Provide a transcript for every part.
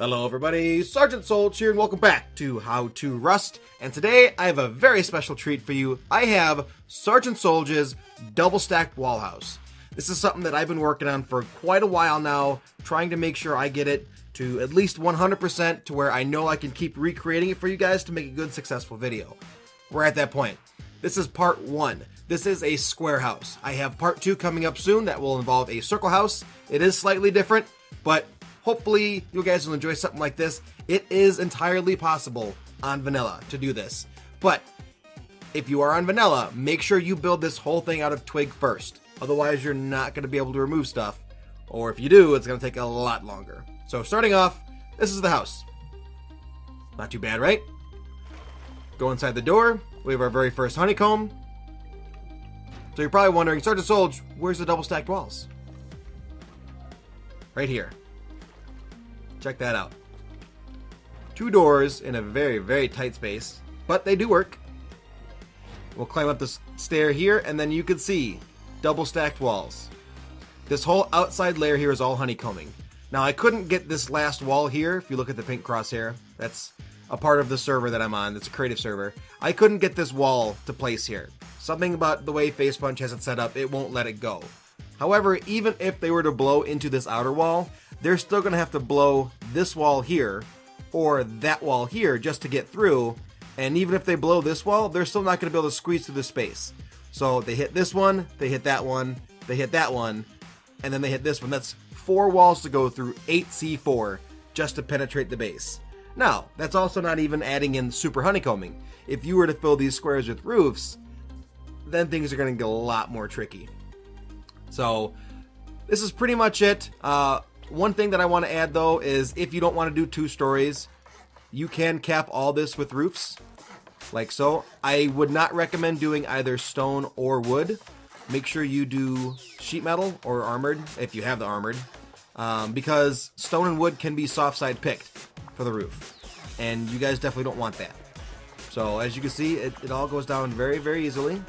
Hello everybody, Sergeant Solj here and welcome back to How to Rust. And today I have a very special treat for you. I have Sergeant Solj's double stacked wall house. This is something that I've been working on for quite a while now, trying to make sure I get it to at least 100% to where I know I can keep recreating it for you guys to make a good successful video. We're at that point. This is part one. This is a square house. I have part two coming up soon that will involve a circle house. It is slightly different, but hopefully you guys will enjoy something like this. It is entirely possible on vanilla to do this. But if you are on vanilla, make sure you build this whole thing out of twig first. Otherwise, you're not going to be able to remove stuff. Or if you do, it's going to take a lot longer. So starting off, this is the house. Not too bad, right? Go inside the door. We have our very first honeycomb. So you're probably wondering, Sergeant Solj, where's the double stacked walls? Right here. Check that out. Two doors in a very, very tight space, but they do work. We'll climb up this stair here, and then you can see double stacked walls. This whole outside layer here is all honeycombing. Now, I couldn't get this last wall here, if you look at the pink crosshair. That's a part of the server that I'm on. It's a creative server. I couldn't get this wall to place here. Something about the way Facepunch has it set up, it won't let it go. However, even if they were to blow into this outer wall, they're still going to have to blow this wall here or that wall here just to get through. And even if they blow this wall, they're still not going to be able to squeeze through the space. So they hit this one, they hit that one, they hit that one, and then they hit this one. That's four walls to go through 8C4 just to penetrate the base. Now, that's also not even adding in super honeycombing. If you were to fill these squares with roofs, then things are going to get a lot more tricky. So, this is pretty much it. Uh, one thing that I want to add though is if you don't want to do two stories, you can cap all this with roofs, like so. I would not recommend doing either stone or wood. Make sure you do sheet metal or armored if you have the armored, um, because stone and wood can be soft side picked for the roof, and you guys definitely don't want that. So as you can see, it, it all goes down very, very easily.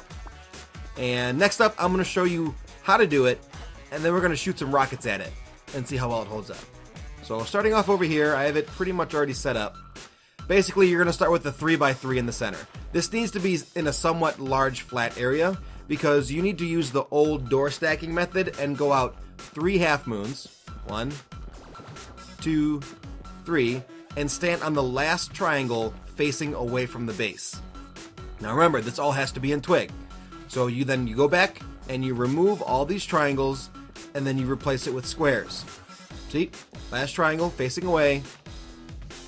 And next up, I'm going to show you how to do it, and then we're going to shoot some rockets at it and see how well it holds up. So starting off over here, I have it pretty much already set up. Basically, you're going to start with the 3x3 in the center. This needs to be in a somewhat large flat area because you need to use the old door stacking method and go out three half moons. One, two, three, and stand on the last triangle facing away from the base. Now remember, this all has to be in twig. So you then you go back and you remove all these triangles and then you replace it with squares. See? Last triangle facing away,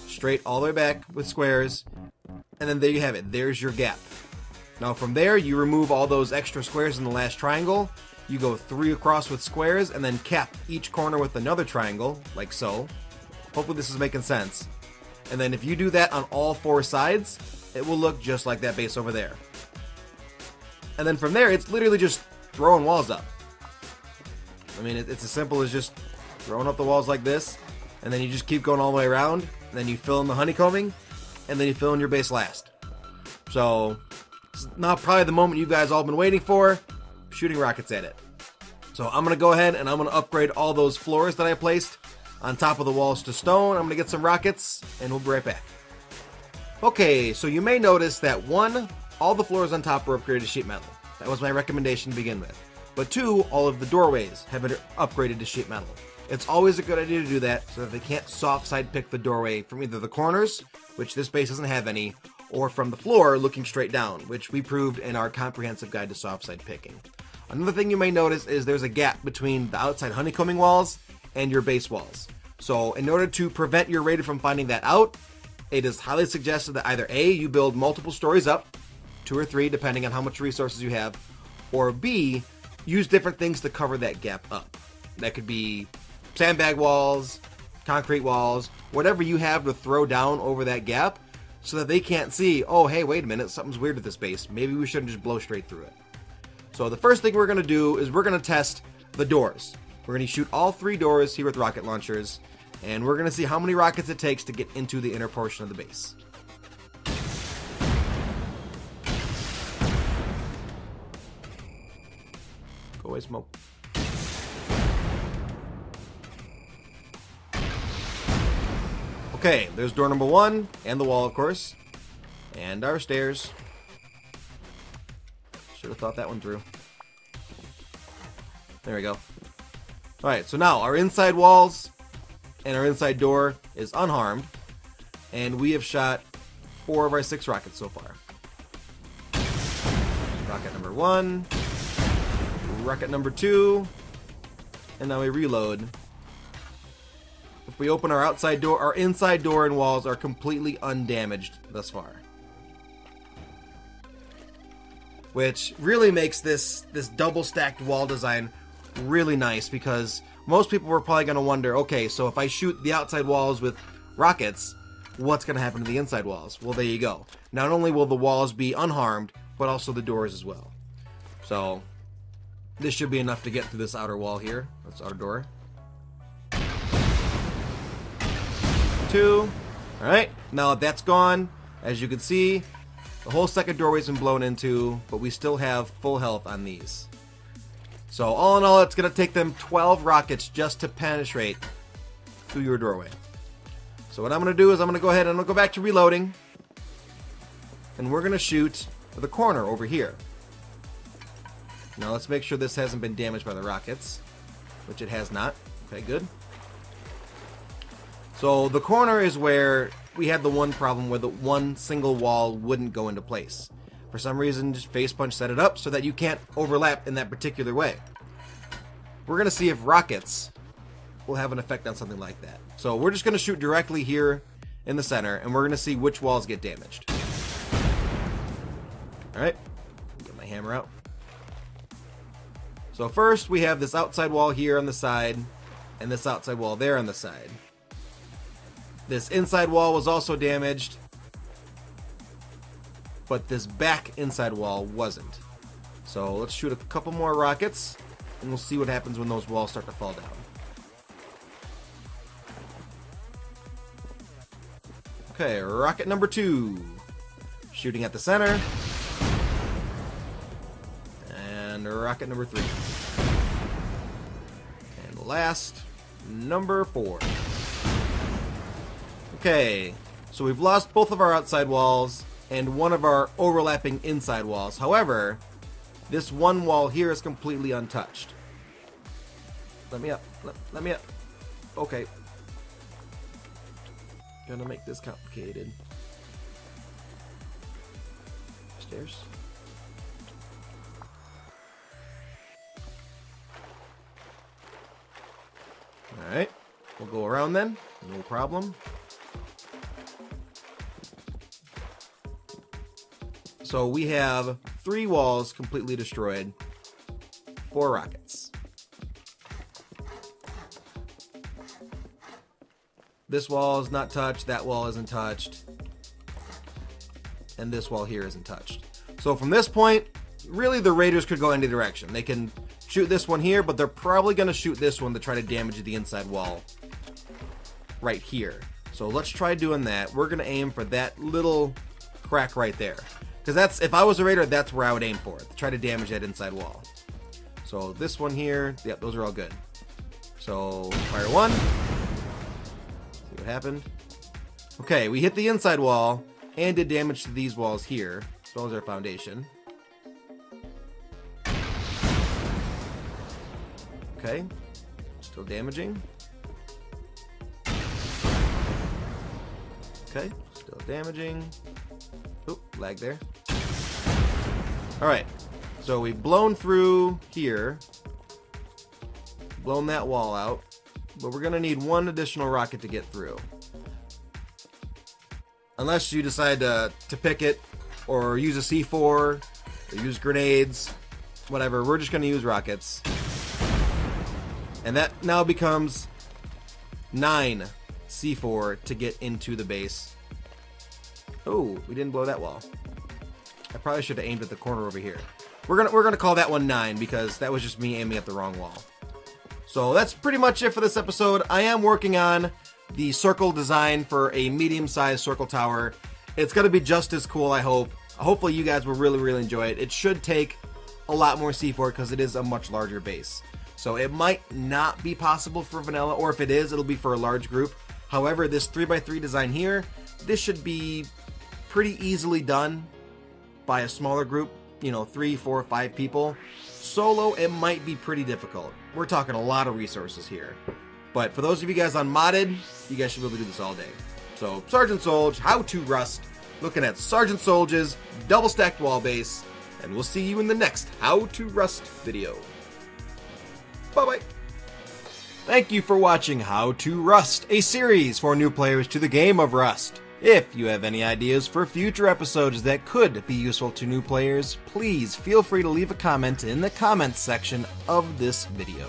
straight all the way back with squares, and then there you have it. There's your gap. Now from there, you remove all those extra squares in the last triangle, you go three across with squares, and then cap each corner with another triangle, like so. Hopefully this is making sense. And then if you do that on all four sides, it will look just like that base over there. And then from there, it's literally just throwing walls up. I mean, it's as simple as just throwing up the walls like this, and then you just keep going all the way around, and then you fill in the honeycombing, and then you fill in your base last. So, it's not probably the moment you guys all been waiting for, shooting rockets at it. So I'm to go ahead and I'm to upgrade all those floors that I placed on top of the walls to stone. I'm to get some rockets, and we'll be right back. Okay, so you may notice that one, all the floors on top were upgraded to sheet metal. That was my recommendation to begin with. But two, all of the doorways have been upgraded to sheet metal. It's always a good idea to do that so that they can't soft side pick the doorway from either the corners, which this base doesn't have any, or from the floor looking straight down, which we proved in our comprehensive guide to soft side picking. Another thing you may notice is there's a gap between the outside honeycombing walls and your base walls. So in order to prevent your raider from finding that out, it is highly suggested that either A, you build multiple stories up, two or three depending on how much resources you have, or B, use different things to cover that gap up. That could be sandbag walls, concrete walls, whatever you have to throw down over that gap so that they can't see, oh, hey, wait a minute, something's weird with this base. Maybe we shouldn't just blow straight through it. So the first thing we're going to do is we're going to test the doors. We're going to shoot all three doors here with rocket launchers, and we're going to see how many rockets it takes to get into the inner portion of the base. Go away, smoke. Okay, there's door number one, and the wall, of course. And our stairs. Should have thought that one through. There we go. Alright, so now our inside walls and our inside door is unharmed. And we have shot four of our six rockets so far. Rocket number one. Rocket number two. And now we reload. If we open our outside door, our inside door and walls are completely undamaged thus far. Which really makes this this double stacked wall design really nice because most people were probably going to wonder, okay, so if I shoot the outside walls with rockets, what's going to happen to the inside walls? Well, there you go. Not only will the walls be unharmed, but also the doors as well. So, this should be enough to get through this outer wall here. That's outer door. Two. Alright, now that that's gone, as you can see, the whole second doorway's been blown into, but we still have full health on these. So all in all, it's going to take them 12 rockets just to penetrate through your doorway. So what I'm going to do is I'm going to go ahead and I'm going to go back to reloading. And we're going to shoot the corner over here. Now let's make sure this hasn't been damaged by the rockets, which it has not. Okay, good. So the corner is where we had the one problem where the one single wall wouldn't go into place. For some reason, just Facepunch set it up so that you can't overlap in that particular way. We're going to see if rockets will have an effect on something like that. So we're just going to shoot directly here in the center, and we're going to see which walls get damaged. Alright, get my hammer out. So first, we have this outside wall here on the side, and this outside wall there on the side. This inside wall was also damaged, but this back inside wall wasn't. So let's shoot a couple more rockets, and we'll see what happens when those walls start to fall down. Okay, rocket number two. Shooting at the center. Rocket number three. And last, number four. Okay, so we've lost both of our outside walls and one of our overlapping inside walls. However, this one wall here is completely untouched. Let me up. Let, let me up. Okay. Gonna make this complicated. Stairs. Alright. We'll go around then. No problem. So we have three walls completely destroyed, four rockets. This wall is not touched, that wall isn't touched, and this wall here isn't touched. So from this point, really the Raiders could go any direction. They can shoot this one here, but they're probably going to shoot this one to try to damage the inside wall right here. So let's try doing that. We're going to aim for that little crack right there. Because that's if I was a raider, that's where I would aim for. it. Try to damage that inside wall. So this one here, yep, those are all good. So fire one. See what happened. Okay, we hit the inside wall and did damage to these walls here, as well as our foundation. Okay, still damaging. Okay, still damaging. Oop, lag there. Alright, so we've blown through here, blown that wall out, but we're going to need one additional rocket to get through. Unless you decide to, to pick it, or use a C4, or use grenades, whatever, we're just going to use rockets. And that now becomes 9 C4 to get into the base. Oh, we didn't blow that wall. I probably should have aimed at the corner over here. We're gonna we're gonna call that one nine because that was just me aiming at the wrong wall. So that's pretty much it for this episode. I am working on the circle design for a medium-sized circle tower. It's gonna be just as cool, I hope. Hopefully you guys will really, really enjoy it. It should take a lot more C4 because it is a much larger base. So it might not be possible for vanilla, or if it is, it'll be for a large group. However, this 3x3 design here, this should be pretty easily done by a smaller group, you know, three, four, five people. Solo, it might be pretty difficult. We're talking a lot of resources here. But for those of you guys on modded, you guys should be able to do this all day. So, Sergeant Solj, How to Rust, looking at Sergeant Solj's double stacked wall base, and we'll see you in the next How to Rust video. Bye bye. Thank you for watching How to Rust, a series for new players to the game of Rust. If you have any ideas for future episodes that could be useful to new players, please feel free to leave a comment in the comments section of this video.